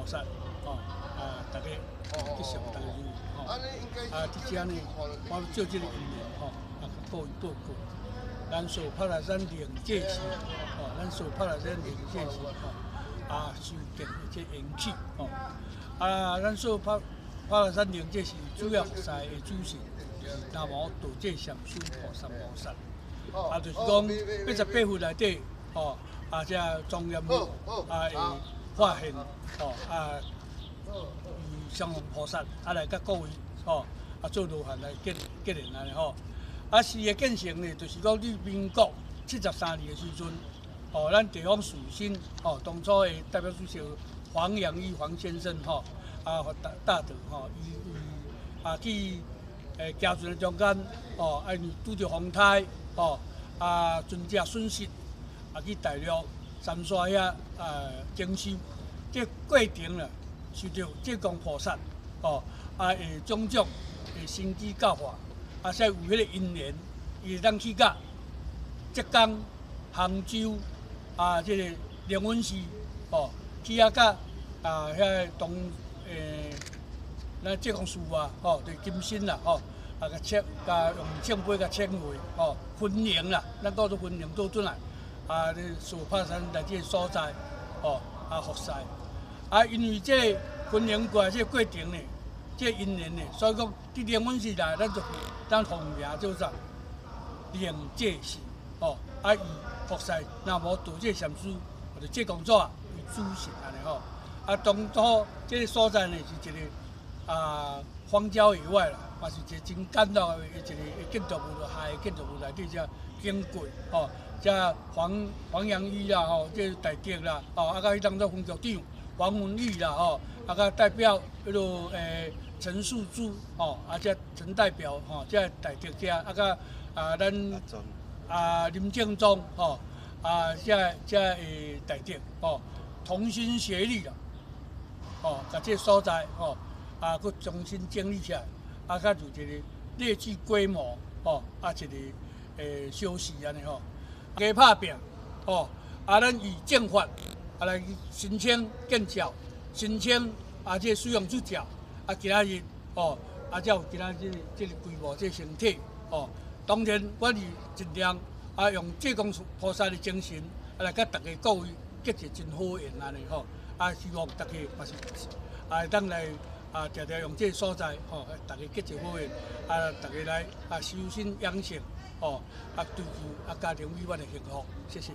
菩萨，哦，啊，大家吉祥，大家如意，吼，啊，伫遮呢，我借这个因缘，吼，啊，各位报告，咱所拍来咱灵界时，哦，咱所拍来咱灵界时，吼，啊，修建这缘起，吼，啊，咱所拍拍来咱灵界时，主要服侍的主神，南无道界上师菩萨，啊，就是讲八十八户内底，吼，啊，这庄严佛，啊，发现，吼，啊。相逢菩萨，啊来甲各位吼，啊做罗汉来结结连安尼吼。啊事业建成呢，就是讲你民国七十三年的时阵，吼，咱地方士绅吼，当初的代表主席黄杨玉黄先生吼，啊大大德吼，伊伊啊去诶家船的中间吼，啊拄着风台吼，啊船只损失，啊去大陆三沙遐啊征收，这过程了。受到济公菩萨，哦，啊，会种种会心机教化，啊，说有迄个因缘，伊当去甲浙江、杭州，啊，即个灵文寺，哦，去啊甲啊，遐同诶，咱济公寺啊，吼，对金身啦，吼，啊，甲切，甲用圣杯甲称为，吼，分灵啦，咱叫做分灵倒转来，啊，咧所拍山来即个所在，哦，啊，服侍。啊，因为这婚姻过这过程呢，这姻缘呢，所以讲，伫灵文时代，咱就咱奉名叫做灵界寺，哦，啊，以服侍南无道界禅师或者这工作为主神安尼吼。啊，当初这个所在呢，是一个啊荒郊野外啦，也是一个真简陋的一个建筑物，下建筑物内底只经过，吼，遮黄黄杨玉啦，吼，这大德啦，吼，啊，甲迄当做分局长。黄文玉啦，吼，啊个代表迄落诶陈树珠，吼，啊这陈代表，吼，这代表遮，啊个啊咱啊林正忠，吼，啊这这诶代表，吼，同心协力啦，吼，甲这所在，吼，啊佫重新整理起来，啊甲就一个列具规模，吼，啊一个诶休息安尼吼，加拍拼，吼，啊咱以正法。啊来申请建桥，申请啊这使用主桥，啊其他日哦，啊才有其他这这个规模这形体哦。当然，我是尽量啊用济公菩萨的精神啊来甲大家各位结一真好缘安尼吼。啊希望大家也是啊当来啊常常用这所在吼，大家结一好缘啊大家来啊修身养性吼，啊追求啊家庭美满的幸福，谢谢。